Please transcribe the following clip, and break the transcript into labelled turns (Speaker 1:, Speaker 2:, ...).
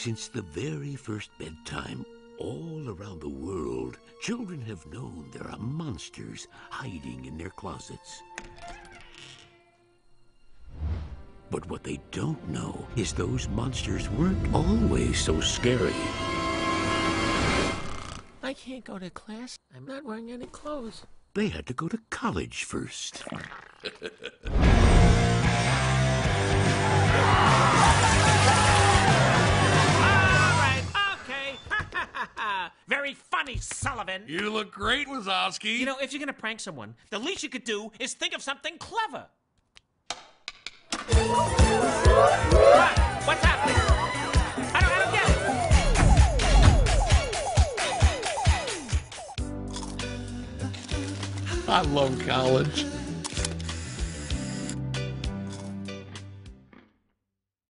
Speaker 1: Since the very first bedtime, all around the world, children have known there are monsters hiding in their closets. But what they don't know is those monsters weren't always so scary.
Speaker 2: I can't go to class. I'm not wearing any clothes.
Speaker 1: They had to go to college first.
Speaker 3: Very funny, Sullivan.
Speaker 4: You look great, Wazowski.
Speaker 3: You know, if you're gonna prank someone, the least you could do is think of something clever. What? What's happening? I don't, I don't get it.
Speaker 4: I love college.